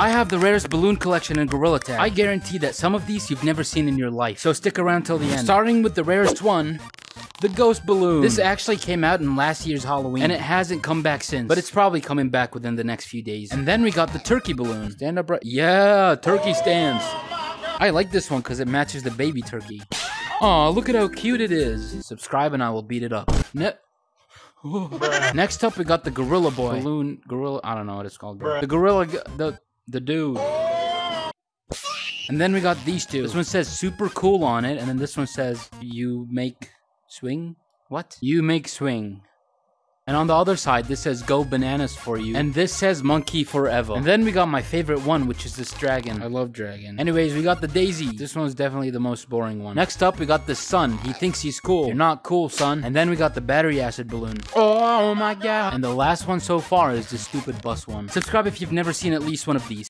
I have the rarest balloon collection in Gorilla Tag. I guarantee that some of these you've never seen in your life, so stick around till the end. Starting with the rarest one, the ghost balloon. This actually came out in last year's Halloween, and it hasn't come back since. But it's probably coming back within the next few days. And then we got the turkey balloon. Stand up right. Yeah, turkey stands. I like this one because it matches the baby turkey. Aw, look at how cute it is. Subscribe and I will beat it up. Ne Next up, we got the Gorilla Boy. Balloon, Gorilla, I don't know what it's called. Bro. The Gorilla, the, the dude. And then we got these two. This one says super cool on it, and then this one says you make swing? What? You make swing. And on the other side, this says go bananas for you. And this says monkey forever. And then we got my favorite one, which is this dragon. I love dragon. Anyways, we got the daisy. This one's definitely the most boring one. Next up, we got the sun. He thinks he's cool. You're not cool, son. And then we got the battery acid balloon. Oh my god. And the last one so far is the stupid bus one. Subscribe if you've never seen at least one of these.